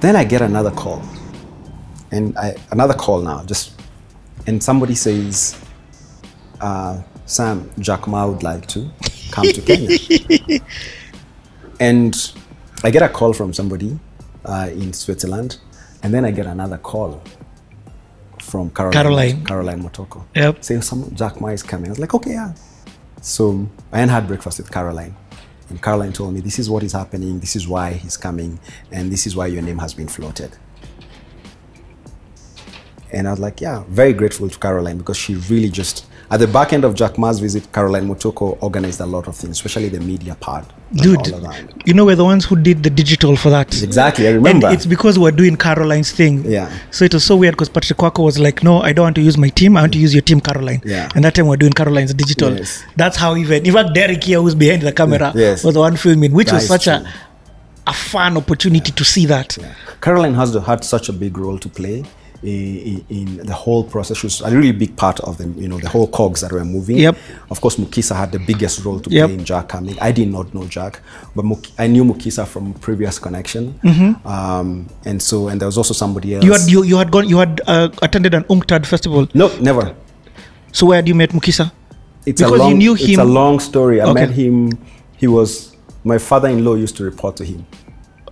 Then I get another call, and I, another call now, just, and somebody says, uh, Sam, Jack Ma would like to come to Kenya. and I get a call from somebody uh, in Switzerland, and then I get another call from Caroline, Caroline. Caroline Mutoko. Yep. Saying some Jack Ma is coming. I was like, okay, yeah. So I had breakfast with Caroline. And Caroline told me, this is what is happening, this is why he's coming, and this is why your name has been floated. And I was like, yeah, very grateful to Caroline because she really just, at the back end of Jack Ma's visit, Caroline Mutoko organized a lot of things, especially the media part. Dude, all of that. you know, we're the ones who did the digital for that. Exactly, I remember. And it's because we're doing Caroline's thing. Yeah. So it was so weird because Patrick Quarcoo was like, no, I don't want to use my team. I want to use your team, Caroline. Yeah. And that time we're doing Caroline's digital. Yes. That's how even, in fact, Derek here, who's behind the camera, Yes. was the one filming, which That was such true. a, a fun opportunity to see that. Caroline has had such a big role to play in, in the whole process. She was a really big part of the, you know, the whole cogs that were moving. Yep. Of course, Mukhisa had the biggest role to Yep. play in Jack coming. I did not know Jack, but Muk- I knew Mukhisa from previous connection. Um, and so, and there was also somebody else. You had you, you had gone you had uh, attended an UNCTAD festival. no, never. So where had you met Mukhisa? It's Because you knew him. It's a long story. I Okay. met him. He was my father-in-law used to report to him.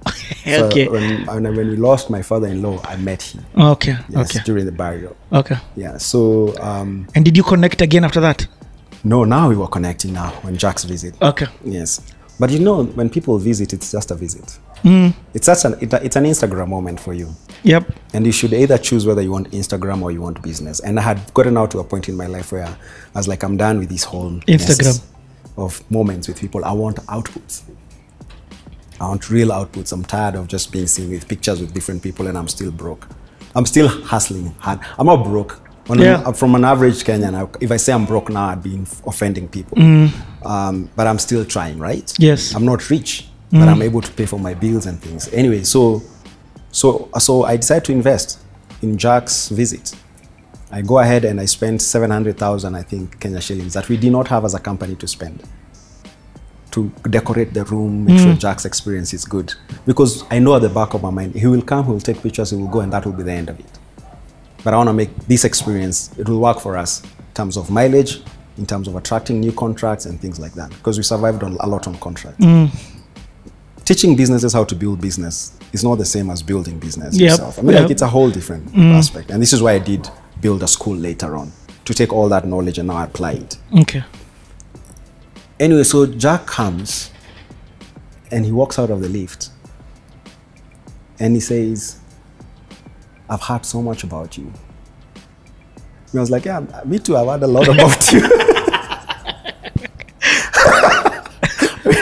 So okay. when, when when we lost my father-in-law, I met him. okay. Yes, Okay. during the burial. Okay. Yeah. So um, And did you connect again after that? no, now we were connecting now when Jack's visit. Okay. Yes. But you know, when people visit, it's just a visit. Mm. It's just an it, it's an Instagram moment for you, Yep. and you should either choose whether you want Instagram or you want business. And I had gotten out to a point in my life where I was like, I'm done with this whole Instagram. of moments with people. I want outputs. I want real outputs. I'm tired of just being seen with pictures with different people, and I'm still broke. I'm still hustling hard. I'm not broke. When Yeah. I'm, from an average Kenyan, I, if I say I'm broke now, I'd be offending people. Um, but I'm still trying, right? Yes. I'm not rich, but I'm able to pay for my bills and things. Anyway, so so so I decided to invest in Jack's visit. I go ahead and I spend 700,000, I think, Kenya shillings that we did not have as a company to spend to decorate the room, make sure mm. Jack's experience is good. Because I know at the back of my mind, he will come, he will take pictures, he will go, and that will be the end of it. But I want to make this experience, it will work for us in terms of mileage, in terms of attracting new contracts and things like that. Because we survived on, a lot on contracts. Mm. Teaching businesses how to build business is not the same as building business Yep. yourself. I mean, Yep. like it's a whole different mm. aspect. And this is why I did build a school later on to take all that knowledge and now apply it. Okay. Anyway, so Jack comes and he walks out of the lift and he says, I've heard so much about you. And I was like, Yeah, me too. I've heard a lot about you.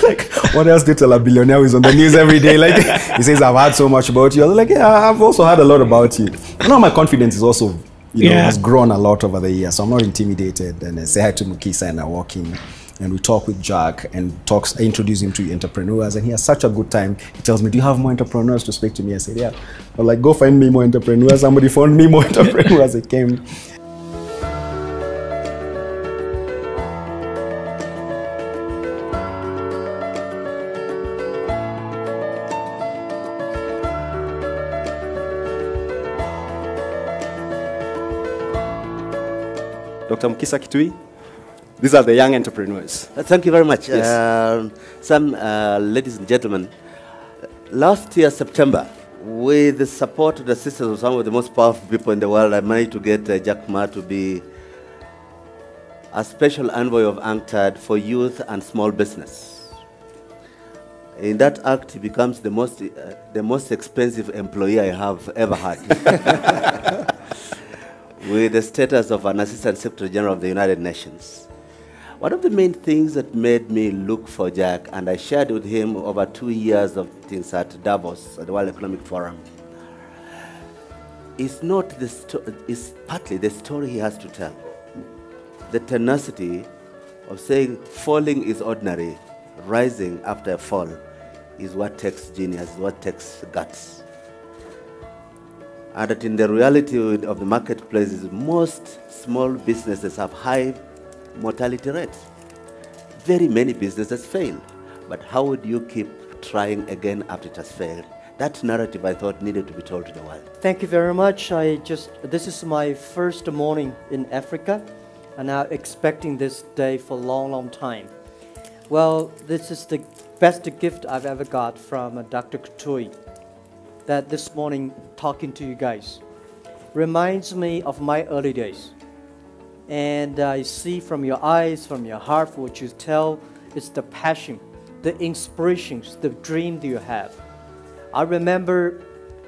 like, what else do you tell a billionaire who's on the news every day? Like, he says, I've heard so much about you. I was like, Yeah, I've also heard a lot about you. Now my confidence is also, you know, Yeah. has grown a lot over the years. So I'm not intimidated. And I say hi to Mukhisa and I walk in and we talk with Jack and talks. I introduce him to entrepreneurs and he has such a good time. He tells me, Do you have more entrepreneurs to speak to me? I said, Yeah. I'm like, Go find me more entrepreneurs. Somebody found me more entrepreneurs. They came. Dr. Mukhisa Kituyi, these are the young entrepreneurs. Uh, Thank you very much. Yes. Um, some uh, ladies and gentlemen, last year, September, with the support of the sisters of some of the most powerful people in the world, I managed to get uh, Jack Ma to be a special envoy of UNCTAD for youth and small business. In that act, he becomes the most, uh, the most expensive employee I have ever had. with the status of an Assistant Secretary General of the United Nations. One of the main things that made me look for Jack, and I shared with him over two years of things at Davos, at the World Economic Forum, is not the sto- is partly the story he has to tell. The tenacity of saying falling is ordinary, rising after a fall is what takes genius, what takes guts and that in the reality of the marketplace most small businesses have high mortality rates. Very many businesses fail. But how would you keep trying again after it has failed? That narrative I thought needed to be told to the world. Thank you very much. I just this is my first morning in Africa, and I'm expecting this day for a long, long time. Well, this is the best gift I've ever got from uh, Dr. Kituyi. That this morning talking to you guys reminds me of my early days, and I see from your eyes, from your heart, what you tell, it's the passion, the inspirations, the dream that you have. I remember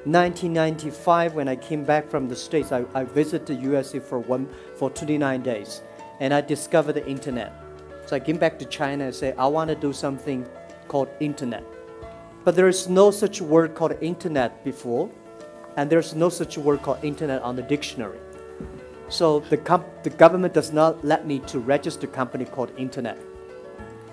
1995 when I came back from the States. I, I visited the USA for, one, for 29 days and I discovered the internet. So I came back to China and said, I want to do something called internet. But there is no such word called internet before, and there's no such word called internet on the dictionary. So the, the government does not let me to register a company called internet.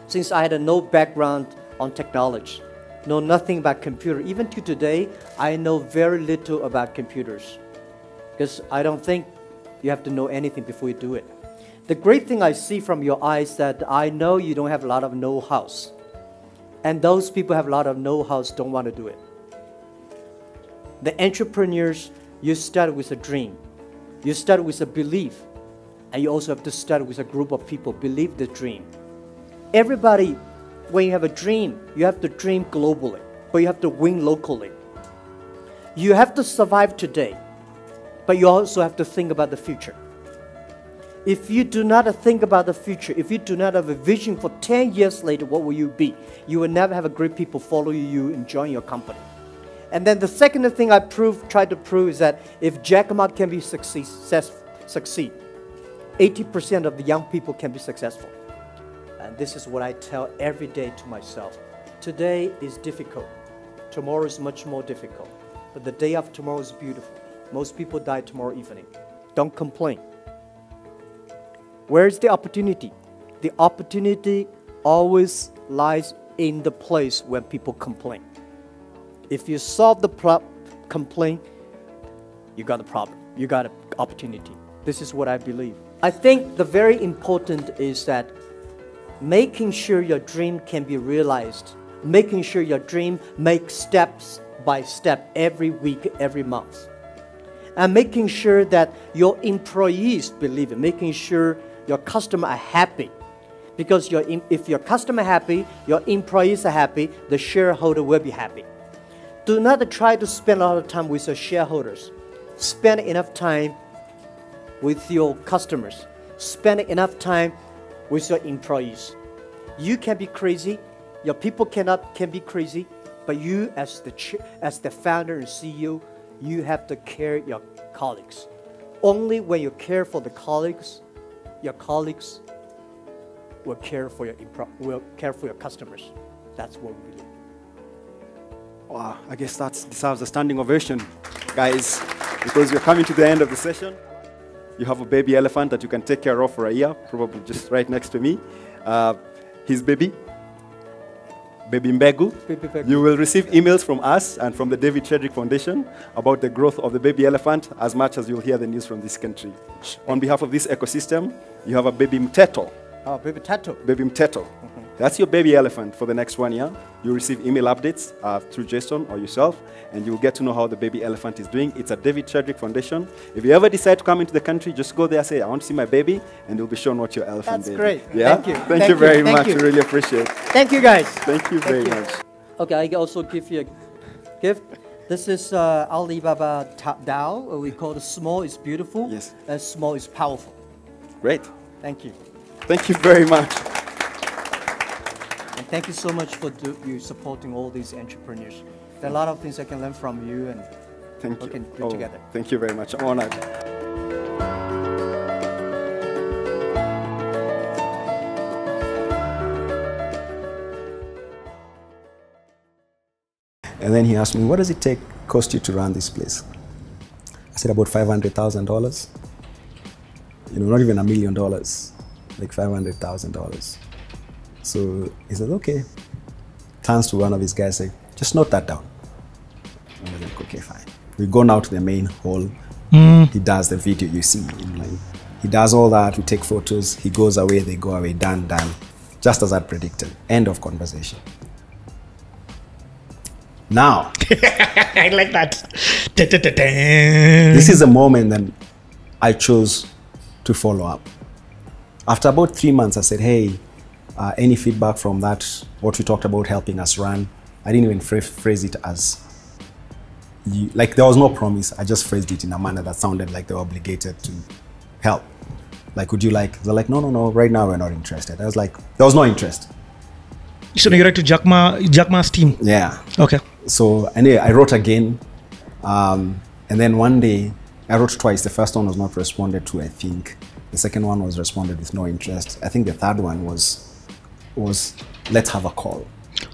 Since I had no background on technology, know nothing about computer. Even to today, I know very little about computers because I don't think you have to know anything before you do it. The great thing I see from your eyes that I know you don't have a lot of know-hows. And those people have a lot of know-hows don't want to do it. The entrepreneurs, you start with a dream. You start with a belief. And you also have to start with a group of people believe the dream. Everybody when you have a dream, you have to dream globally, but you have to win locally. You have to survive today, but you also have to think about the future. If you do not think about the future, if you do not have a vision for 10 years later, what will you be? You will never have a great people follow you and join your company. And then the second thing I prove, try to prove is that if Jack can be succeed, succeed 80% of the young people can be successful. And this is what I tell every day to myself. Today is difficult. Tomorrow is much more difficult. But the day after tomorrow is beautiful. Most people die tomorrow evening. Don't complain. Where is the opportunity? The opportunity always lies in the place when people complain. If you solve the pro- complaint, you got a problem. You got an opportunity. This is what I believe. I think the very important is that making sure your dream can be realized, making sure your dream makes steps by step every week, every month, and making sure that your employees believe it, making sure your customer are happy. Because your, if your customer happy, your employees are happy, the shareholder will be happy. Do not try to spend a lot of time with your shareholders. Spend enough time with your customers. Spend enough time with your employees. You can be crazy, your people cannot can be crazy, but you as the as the founder and CEO, you have to care your colleagues. Only when you care for the colleagues, your colleagues will care for your will care for your customers. That's what we believe. Wow, I guess that deserves a standing ovation, guys, because you're coming to the end of the session. You have a baby elephant that you can take care of for a year, probably just right next to me. Uh, his baby, Baby Mbegu. Baby Mbegu. You will receive emails from us and from the David Sheldrick Foundation about the growth of the baby elephant as much as you'll hear the news from this country. On behalf of this ecosystem, you have a baby Mteto. Oh, baby Tato. Baby Mteto. That's your baby elephant for the next one year. You'll receive email updates uh, through Jason or yourself, and you'll get to know how the baby elephant is doing. It's a David Sheldrick Foundation. If you ever decide to come into the country, just go there, say, I want to see my baby, and you'll be shown what your elephant That's did. great. Yeah? Thank you. Thank, Thank you you. very Thank much. you. Really appreciate it. Thank you, guys. Thank you very you. much. Okay, I also give you a gift. This is uh, Alibaba Ta- Dao. uh, We call it small is beautiful. Yes. And small is powerful. Great. Thank you. Thank you very much. And thank you so much for do, you supporting all these entrepreneurs. There are a lot of things I can learn from you and Thank we you. can do Oh, together. Thank you very much. I'm honored. And then he asked me, what does it take, cost you to run this place? I said, about $500,000. You know, not even a million dollars, like $500,000. So he said, okay. Turns to one of his guys, say, just note that down. I was like, okay, fine. We go now to the main hall. Hmm. He does the video you see in line. He does all that. We take photos. He goes away. They go away. Done, done. Just as I predicted. End of conversation. Now, I like that. Da-da-da-da. this is the moment that I chose to follow up. After about three months, I said, hey, uh, any feedback from that, what we talked about helping us run? I didn't even phrase, phrase it as, you, like there was no promise. I just phrased it in a manner that sounded like they were obligated to help. Like, would you like? They're like, no, no, no, right now we're not interested. I was like, there was no interest. So you write to Jack Ma, Jack Ma's team. Yeah. Okay. So anyway, I wrote again, um, and then one day I wrote twice. The first one was not responded to. I think the second one was responded with no interest. I think the third one was was let's have a call.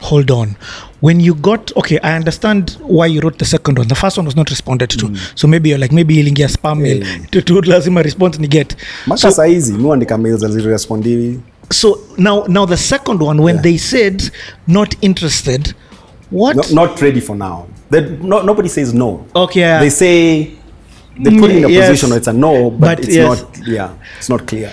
Hold on. When you got okay, I understand why you wrote the second one. The first one was not responded to. So maybe you're like maybe ilingia spam mail Eh. to, to lazima response ni get. Maka So, saizi mi andika mails alirespondiwi. so now now the second one when Yeah. they said not interested, what? No, not ready for now. They, no, nobody says no. Okay, yeah. They say they put it in a Mm, yes. position where it's a no, but, But it's yes. not. Yeah, it's not clear.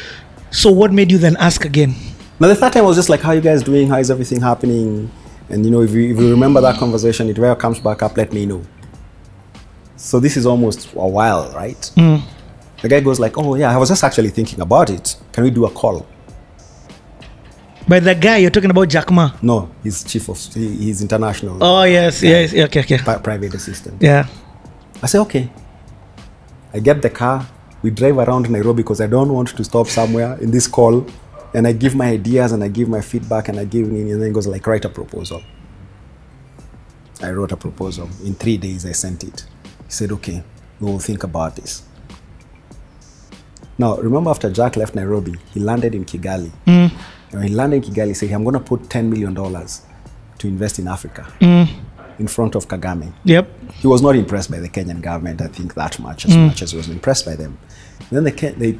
so what made you then ask again? Now the third time I was just like, how are you guys doing? How is everything happening? And you know, if you, if you remember that conversation, it ever comes back up, let me know. So this is almost a while, right? Hmm. The guy goes like, oh yeah, I was just actually thinking about it. Can we do a call? By the guy you're talking about Jack Ma. No, he's chief of, he, he's international Oh yes, yes, okay, okay. pri- private assistant. Yeah. I say, okay. I get the car. We drive around Nairobi because I don't want to stop somewhere in this call. And I give my ideas and I give my feedback and I give, and then he goes like, write a proposal. I wrote a proposal. In three days, I sent it. He said, okay, we will think about this. Now, remember after Jack left Nairobi, he landed in Kigali. Mm. And when he landed in Kigali, he said, I'm going to put ten million dollars to invest in Africa in front of Kagame Yep. he was not impressed by the Kenyan government, I think, that much, as mm. much as he was impressed by them. then the, the,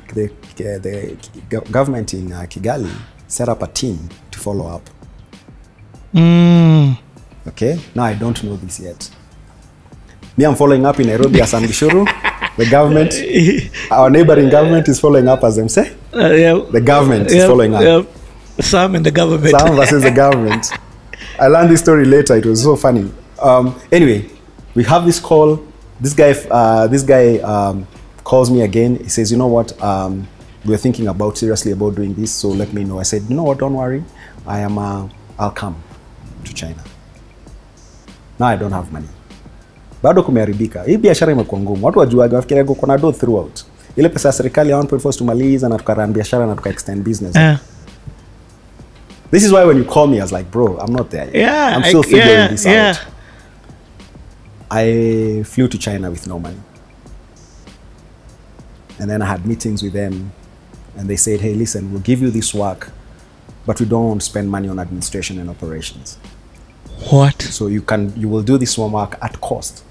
the, the government in uh, Kigali set up a team to follow up. Mm. Okay, now I don't know this yet. Me, I'm following up in Nairobi as Amgishuru. the government, our neighboring government is following up as them say. Uh, yeah. The government is Yep, following up. yep. Sam and the government. Sam versus the government. I learned this story later. It was so funny. Um, anyway, we have this call. This guy, uh, this guy um, calls me again. He says, "You know what? Um, we're thinking about seriously about doing this. So let me know." I said, "You know what? Don't worry. I am. Uh, I'll come to China. Now I don't have money. Bado kumeharibika. Hii biashara imekuwa ngumu. Watu wajuaga wafikiria kuna do throughout. Ile pesa ya serikali ya 1.4 tumaliza na tukarun biashara na tuka extend business. Yeah. This is why when you call me, I was like, bro, I'm not there yet. Yeah. I'm I- still figuring yeah, this yeah. out. I flew to China with no money. And then I had meetings with them, and they said, hey, listen, we'll give you this work, but we don't spend money on administration and operations. What? So you can you will do this one work at cost.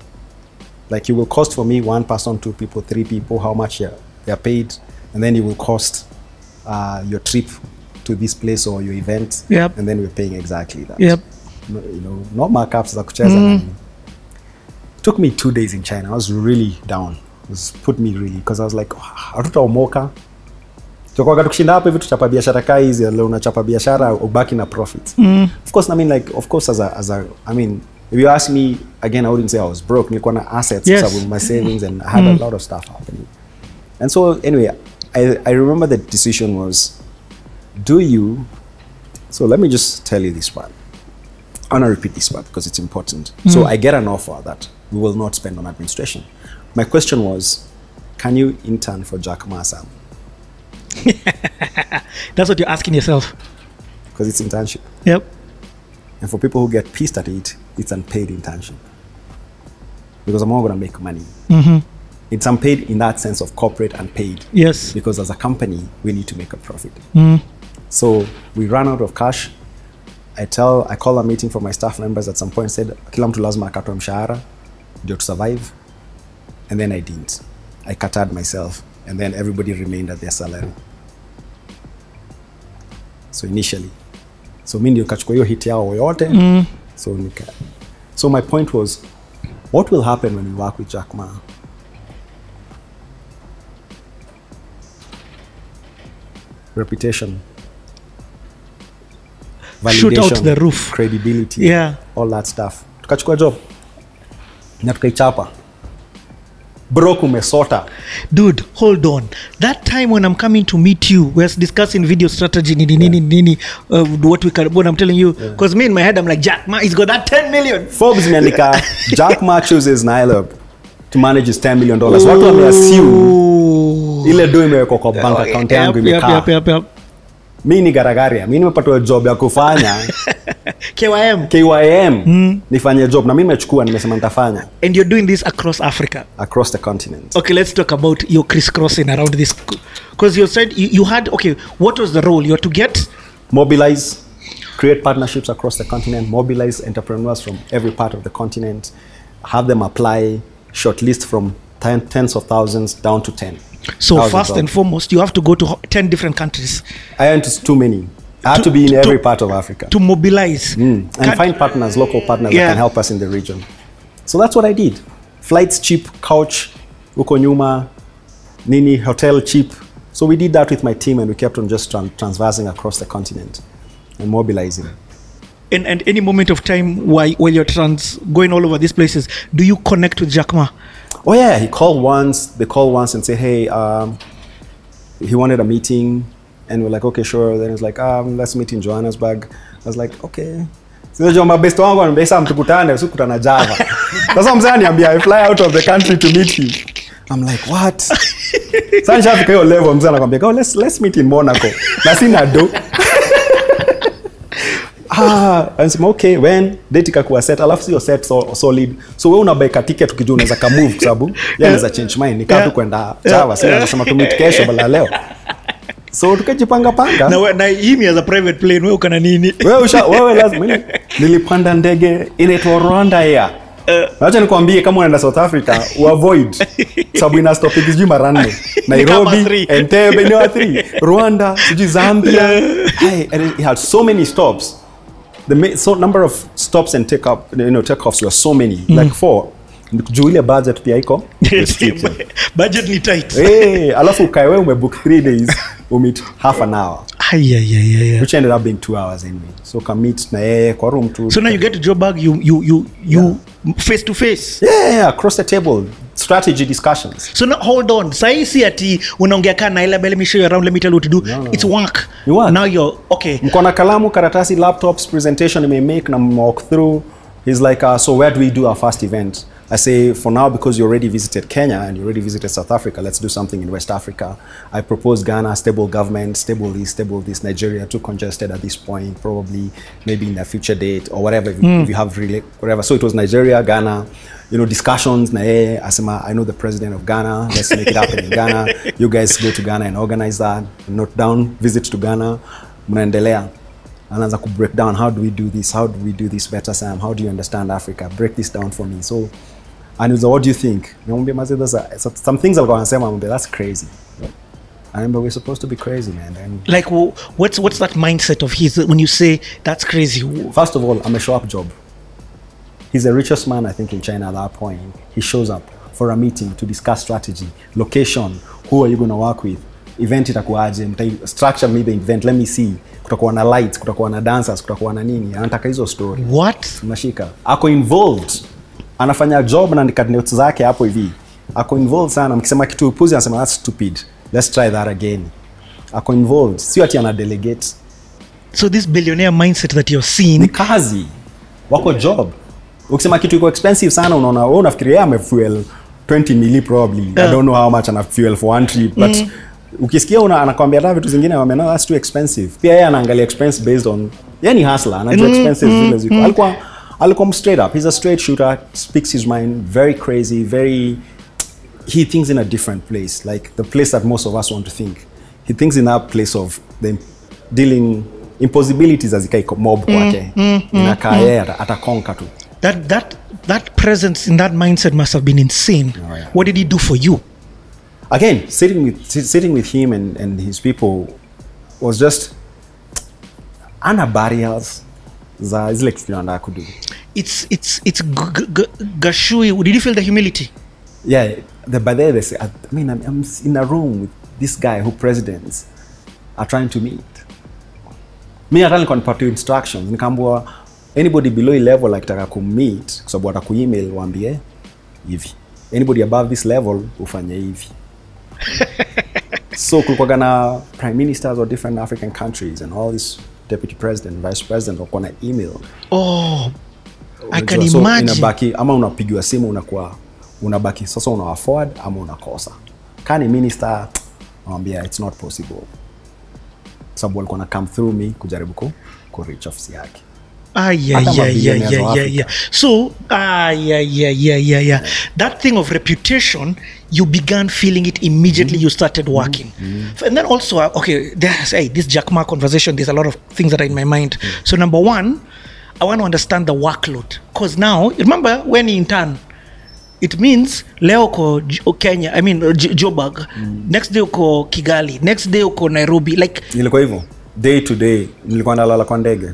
Like you will cost for me one person, two people, three people, how much you're, you're paid, and then you will cost uh, your trip to this place or your event, Yep. and then we're paying exactly that. Yep. No, you know, not markups za kucheza nini. Took me two days in China. I was really down. It was put me really because I was like, hatutaomoka tukwaga tukishinda hapo hivi tuchapa biashara kaa hizi leo unachapa biashara ubaki na profit Mm. of course i mean like of course as a, as a i mean if you ask me again i wouldn't say i was broke nilikuwa na assets Yes. sababu my savings and i had mm. a lot of stuff happening and so anyway i, I remember the decision was do you so let me just tell you this one I want to repeat this part because it's important. Mm. So I get an offer that we will not spend on administration. My question was, can you intern for Jack Masa? That's what you're asking yourself. Because it's internship. Yep. And for people who get pissed at it, it's unpaid internship. Because I'm not going to make money. Mm-hmm. It's unpaid in that sense of corporate unpaid. Yes. Because as a company, we need to make a profit. Mm-hmm. So we ran out of cash. I tell, I call a meeting for my staff members at some point, said, kila mtu lazima akatwe mshahara ndio to survive. And then I didn't. I cuttered myself. And then everybody remained at their salary. So initially. So mi ndio kachukua hiyo hit yao yote. So nika, so my point was, what will happen when we work with Jack Ma? Reputation. Shoot out the roof. Credibility. Yeah. All that stuff. tukachukua job na tukaichapa brok umesota. Dude hold on. That time when i'm coming to meet you discussing video strategy nini nini nini uh, what we can what i'm telling you. Because me in my head i'm like jack ma he's got that 10 million. Forbes imeandika jack ma chooses to manage his 10 million dollars. Watu wameassume ile do imewekwa kwa bank account yangu imekaa. mi ni garagaria mi nimepatiwa job ya kufanya KYM kym Mm. nifanye job. Na mimi nimechukua nimesema nitafanya. And you're doing this across africa? Across the continent. Okay let's talk about your crisscrossing around this because you said you, you had okay what was the role? You had to get? Mobilize create partnerships across the continent mobilize entrepreneurs from every part of the continent have them apply shortlist from ten, tens of thousands down to 10 so first and foremost you have to go to ho- 10 different countries. I went too many i have To- to, be in to- every part of africa to mobilize Mm, and Can- find partners, local partners Yeah. that can help us in the region. So that's what I did. Flights cheap, couch, uko nyuma, nini, hotel cheap. So we did that with my team and we kept on just tran- transversing across the continent and mobilizing. and, and any moment of time while, while you're trans going all over these places do you connect with Jack Ma Oh yeah, he called once, they called once and say, hey, um, he wanted a meeting and we're like, okay, sure. Then it's like, um, let's meet in Johannesburg. I was like, okay. Sasa best wangu sasa mtukutane usikutana Java. Sasa mzee aniambia I fly out of the country to meet you I'm like, what? Sasa nishafika hiyo level mzee anakwambia, go let's let's meet in Monaco. Na sina do. ah, anasema okay when date ikakuwa set alafu sio set so, solid so we unabaika ticket ukijua unaweza kamove kwa sababu yeye anaweza change mind nikaa tu kwenda Java sasa anasema tu meet kesho bala leo so tukajipanga panga na, na him as a private plane. Wewe ukana nini? Wewe usha wewe lazima nilipanda ndege inaitwa Rwanda Air. Acha nikwambie kama unaenda South Africa uavoid sababu ina stopiki sijui mara nne. Nairobi entebe ni wa three. Rwanda sijui Zambia. It had so many stops. The ma- so number of stops and take up you know takeoffs were so many. Mm. like four. Juu ile budget pia iko. Budget ni tight. Hey, alafu ukae wewe umebook 3 days umeet half an hour. Ay, ay, ay, ay, ay. which ended up being two hours anyway. So commit na yeye kwa room tu. So now you get to Joburg you you you you face to face. Yeah, yeah, yeah, across the table strategy discussions. So now hold on. Sahi si ati unaongea kana ila let me show you around let me tell you what to do. No. it's work. You work. now you're okay. Mko na kalamu karatasi laptops presentation imemake na walk through. He's like uh, so where do we do our first event i say for now because you already visited kenya and you already visited south africa let's do something in west africa. I propose ghana stable government stable this stable this nigeria too congested at this point probably maybe in a future date or whatever if, you, hmm. if you have really whatever. So it was nigeria ghana you know discussions na asema i know the president of ghana let's make it happen in ghana. You guys go to ghana and organize that note down visit to ghana mnaendelea. Anaanza ku break down how do we do this how do we do this better sam? How do you understand africa? Break this down for me. So like, what do you think? Nimwambia maze those are so- some things alikuwa anasema mwambia that's crazy. I remember we're supposed to be crazy man and like what's what's that mindset of his when you say that's crazy first of all i'm a show up job. He's the richest man i think in china at that point. He shows up for a meeting to discuss strategy location who are you going to work with? Event itakuwaje? Structure me the event let me see. Kutakuwa na lights kutakuwa na dancers kutakuwa na nini? Anataka hizo story. What? Unashika ako involved anafanya job na notes zake hapo hivi. Ako involved sana. Mkisema kitu upuzi anasema that's stupid. Let's try that again. Ako involved. Sio ati ana delegate. So this billionaire mindset that you're seeing ni kazi. Wako job. Ukisema kitu iko expensive sana unaona wewe unafikiria yeye amefuel 20 mili probably. Uh. i don't know how much ana fuel for one trip but mm. ukisikia una anakwambia hata vitu zingine wame no that's too expensive. Pia yeye anaangalia expense based on yani hustler anajua mm. expenses mm. zile ziko. alikuwa alikuwa straight up. He's a straight shooter speaks his mind very crazy very he thinks in a different place like the place that most of us want to think. He thinks in that place of the dealing impossibilities azikai mob mm, kwake mm, inakaa mm, yeye ata- atakonka tu that that that presence in that mindset must have been insane. Oh, yeah. what did he do for you? Again sitting with sitting with him and, and his people was just ana barriers za zile kitu anataka kudu it's it's it's g- g- g- gashui did you feel the humility? Yeah the, by there they say I, mean I'm, I'm in a room with this guy who presidents are trying to meet. Mi hata nilikuwa nipatiwa instructions. Nikaambua anybody below a level akitaka kumeet kwa sababu atakuemail waambie hivi. Anybody above this level ufanye hivi. So kulikuwaga na prime ministers of different african countries and all this deputy president vice president wakuwa na email. Oh i can so inabaki ama unapigiwa simu unakuwa unabaki sasa una forward ama unakosa. Kani minister nawambia it's not possible. Sababu walikuwa na come through me kujaribu ku, ku reach ofisi yake. So. That thing of reputation, you began feeling it immediately you started working. And then also, uh, okay, there's, hey, this Jack Ma conversation, there's a lot of things that are in my mind. So, number one, I want to understand the workload. Because now, remember when in intern, it means leo uko J- Kenya, I mean, joburg mm. Next day uko Kigali. Next day uko Nairobi. Like, nilikuwa hivyo day to day nilikuwa nalala kwa ndege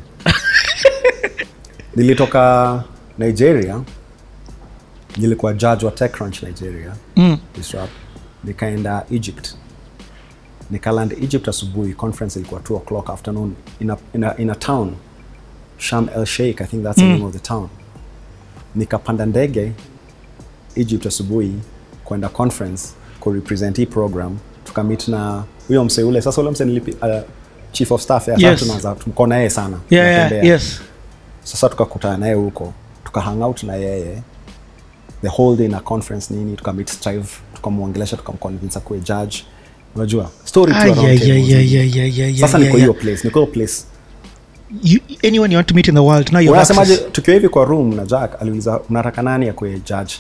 nilitoka nigeria nilikuwa judge wa techcrunch nigeria mm. nikaenda egypt nikaland egypt asubuhi conference ilikuwa 2 o'clock afternoon in a, in a, in a town sham el sheikh i think that's mm. the name of the town. Nikapanda ndege egypt asubuhi kwenda conference kurepresent hii program. Tukamit na huyo mse ule. Sasa ule mse nilipi uh, chief of staff ya Yes. tunaanza tumkona yeye sana. Yeah, yeah, yes. sasa tukakutana naye huko. Tuka hang out na yeye the whole day na conference nini. Tukamit strive tukamwongelesha tukamconvince akuwe judge. Unajua story tu around yeah, yeah, yeah, yeah, yeah, yeah, sasa niko hiyo place niko place you, anyone you want to meet in the world now you have unasemaje access. tukiwa hivi kwa room na jack aliuliza unataka nani ya kwe judge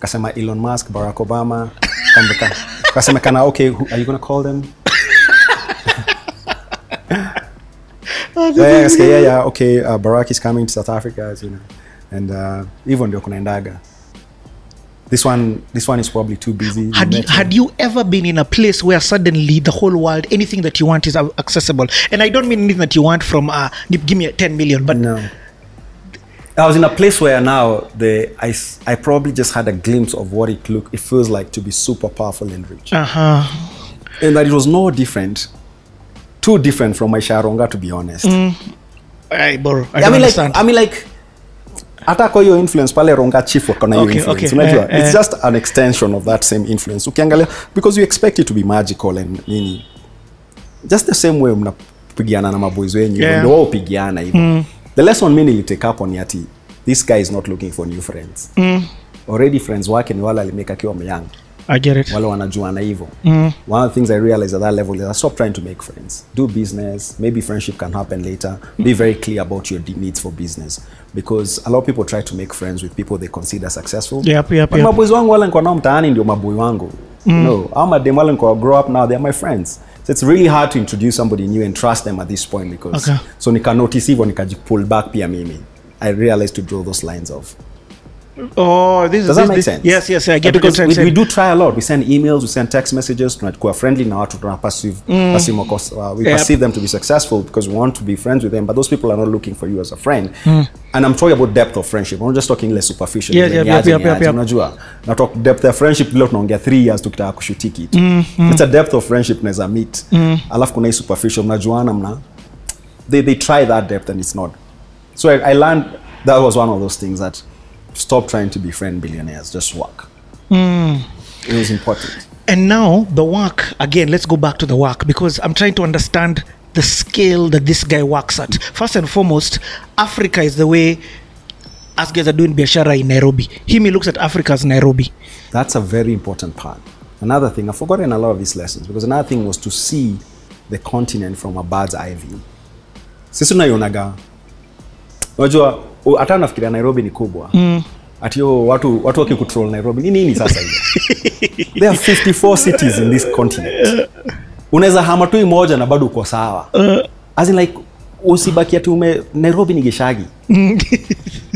kasema elon musk barack obama. Kasemekana okay who, are you gonna call them? Yeah, yeah, yeah, yeah, okay uh, barack is coming to south africa as you know. And uh, hivyo ndio kunaendaga this one this one is probably too busy had you, had you ever been in a place where suddenly the whole world anything that you want is accessible and i don't mean anything that you want from uh give me a 10 million but No. I was in a place where now the i i probably just had a glimpse of what it look it feels like to be super powerful and rich. uh-huh and that it was no different too different from my sharonga to be honest I, bro, I, I, mean like understand. i mean like hata kwa hiyo influence pale ronga chief wako na hiyo Okay, influence. Okay, unajua eh, it's eh. just an extension of that same influence. Ukiangalia because you expect it to be magical and nini just the same way mnapigiana na maboys wenyu Yeah. ndio wao pigiana hivyo. The lesson mi nilitake up on ni ati this guy is not looking for new friends. Mm. already friends wake ni wale alimeka akiwa myang i get it wale wanajuana hivyo mm. one of the things i realized at that level is i stop trying to make friends do business maybe friendship can happen later Mm. be very clear about your needs for business because a lot of people try to make friends with people they consider successful Yep, yep, yep. maboys wangu wale niko nao mtaani ndio maboy wangu mm. no au madem wale niko grow up now they are my friends so it's really hard to introduce somebody new and trust them at this point because Okay. so nika notice hivyo nikajipull back pia mimi i realized to draw those lines off oh this is Does that this, make this, sense? yes yes i get what because we, we do try a lot. We send emails, we send text messages, tunakuwa friendly na watu tuna perceive, perceive wako- uh, we Yep. perceive them to be successful because we want to be friends with them, but those people are not looking for you as a friend. Mm. And I'm talking about depth of friendship. I'm not just talking less superficial. Yeah, yeah, yeah, yeah, yeah, yeah. ni yep, aje, unajua na talk depth of friendship leo tunaongea 3 years tukitaka kushuti kitu it's a depth of friendship naweza meet alafu kuna hii superficial mnajuana mna they, they try that depth and it's not so I, I learned that was one of those things that stop trying to befriend billionaires just work. Hmm. It was important. And now the work again let's go back to the work because i'm trying to understand the scale that this guy works at. First and foremost africa is the way us guys are doing biashara in nairobi. Him he looks at africa as nairobi. That's a very important part. Another thing i've forgotten a lot of these lessons because another thing was to see the continent from a bird's eye view. Sisi tunaionaga unajua hata nafikiria nairobi ni kubwa. Mm. atio watu watu wakicontrol nairobi ni nini sasa hiyo there are 54 cities in this continent. Unaweza hama tu moja na bado uko sawa. As in like usibaki ati ume nairobi ni geshagi.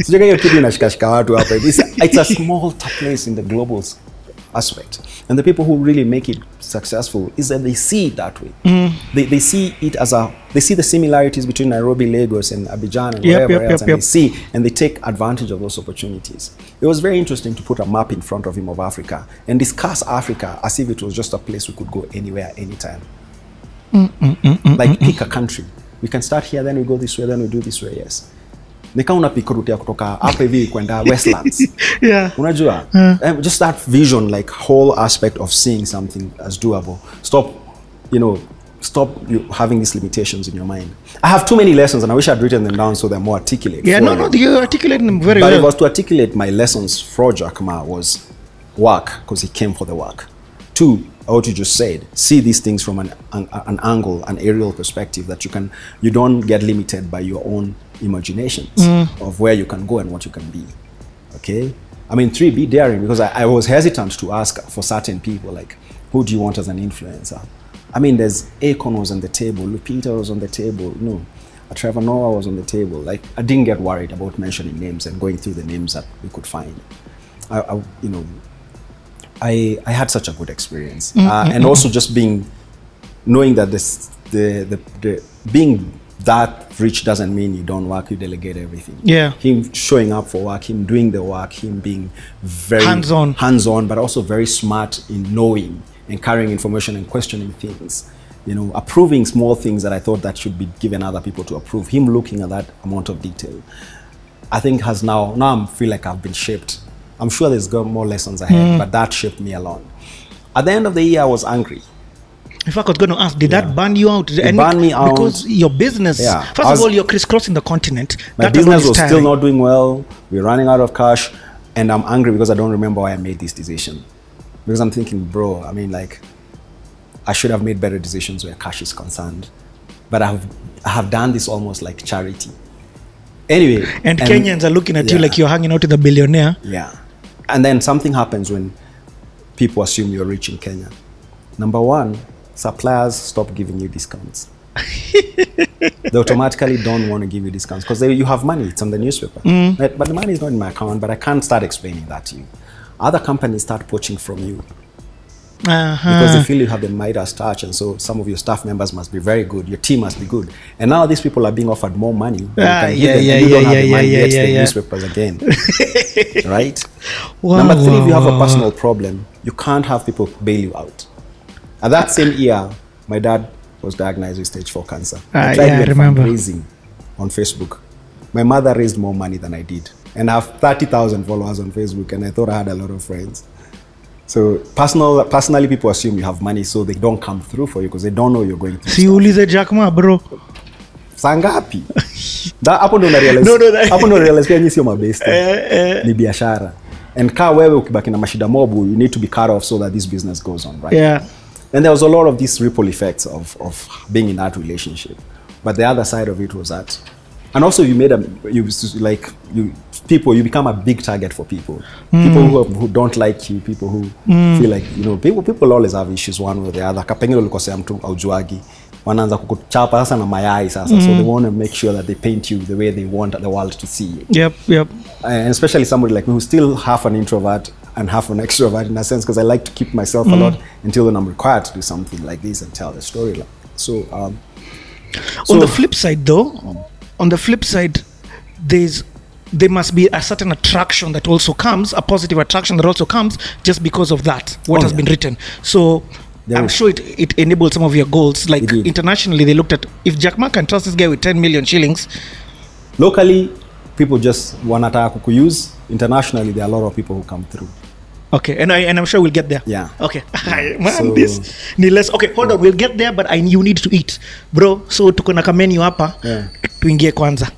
Sijaga hiyo kitu inashikashika watu hapa. It's, it's a small place in the global aspect and the people who really make it successful is that they see it that way. Mm. They, they see it as a they see the similarities between nairobi lagos and abidjan and Yep, wherever yep, else yep, and they see and they take advantage of those opportunities. It was very interesting to put a map in front of him of africa and discuss africa as if it was just a place we could go anywhere anytime. Mm, mm, like pick a country. We can start here then we go this way then we do this way yes nikaa route ya kutoka hapa hivi kwenda westlands. Yeah. Unajua? Um, just that vision like whole aspect of seeing something as doable. Stop you know stop you having these limitations in your mind. I have too many lessons and i wish i'd written them down so they're more articulate yeah no you. no you. articulate them very but if I was to articulate my lessons for Jack Ma was work because he came for the work. Two, what you just said, see these things from an, an, an angle, an aerial perspective that you can, you don't get limited by your own imaginations mm. of where you can go and what you can be. Okay. I mean, three, be daring because I, I was hesitant to ask for certain people like, who do you want as an influencer? I mean, there's Akon was on the table, Lupita was on the table, you know, uh, Trevor Noah was on the table. Like, I didn't get worried about mentioning names and going through the names that we could find. I, I you know, I, I had such a good experience. Mm, uh, mm, and also just being, knowing that this, the, the, the, being that rich doesn't mean you don't work, you delegate everything. Yeah. Him showing up for work, him doing the work, him being very Hands-on. hands-on, but also very smart in knowing and carrying information and questioning things. You know, approving small things that I thought that should be given other people to approve. Him looking at that amount of detail, I think has now now I feel like I've been shaped. I'm sure there's got more lessons ahead, mm. but that shaped me along. At the end of the year, I was angry. In fact i was going to ask did that burn you out It burned me out. because your business Yeah. first I of all you're crisscrossing the continent My That business was still not doing well. We're running out of cash, and I'm angry because I don't remember why I made this decision. Because I'm thinking, bro, I mean, like, I should have made better decisions where cash is concerned. But I have, I have done this almost like charity. Anyway, and, kenyans are looking at you like you're hanging out with a billionaire Yeah. And then something happens when people assume you're rich in Kenya. Number one, suppliers stop giving you discounts. they automatically don't want to give you discounts because you have money, it's on the newspaper. Right? But the money is not in my account, but I can't start explaining that to you. Other companies start poaching from you uh-huh. because they feel you have the Midas touch, and so some of your staff members must be very good, your team must be good. And now these people are being offered more money. Ah, you yeah, them, yeah, you don't yeah, have the yeah, money yeah, yet yeah, the yeah. newspapers again. right? Wow, Number three, if you have wow, a personal problem, you can't have people bail you out. At that same year, my dad was diagnosed with stage four cancer. Uh, I tried yeah, I remember. fundraising on Facebook. My mother raised more money than I did, and I have thirty thousand followers on Facebook, and I thought I had a lot of friends. So personal, personally, people assume you have money, so they don't come through for you because they don't know you're going through. siulize jack ma bro Sangapi. that hapo ndo unarealize- No, no, that- hapo ndo unarealize pia nyinyi sio mabeste ni biashara and kaa wewe ukibaki na mashida mobu you need to be cut off so that this business goes on right yeah and there was a lot of these ripple effects of, of being in that relationship. But the other side of it was that and also you made a you like you people you become a big target for people. Mm. people who, who don't like you people who mm. feel like you know people people always have issues one way or the other. Kapengine ulikosea mtu aujuagi wanaanza kukuchapa sasa na mayai sasa. So they want to make sure that they paint you the way they want the world to see you. Yep yep. And especially somebody like me who's still half an introvert and half an extrovert in a sense because I like to keep myself a lot until when I'm required to do something like this and tell the story. like- So, um, on the flip side though on the flip side there's there must be a certain attraction that also comes a positive attraction that also comes just because of that what Oh, has yeah. been written so There i'm is. sure it, it enabled some of your goals like internationally they looked at if jack ma can trust this guy with 10 million shillings locally, people just wanataka kukuuse. Internationally, there are a lot of people who come through. Okay and, I, and i'm sure we'll get there. Yeah. okay. Man So- this ni less okay hold on we'll get there but I, you need to eat. Bro so tuko na kamenu hapa. Yeah. tuingie kwanza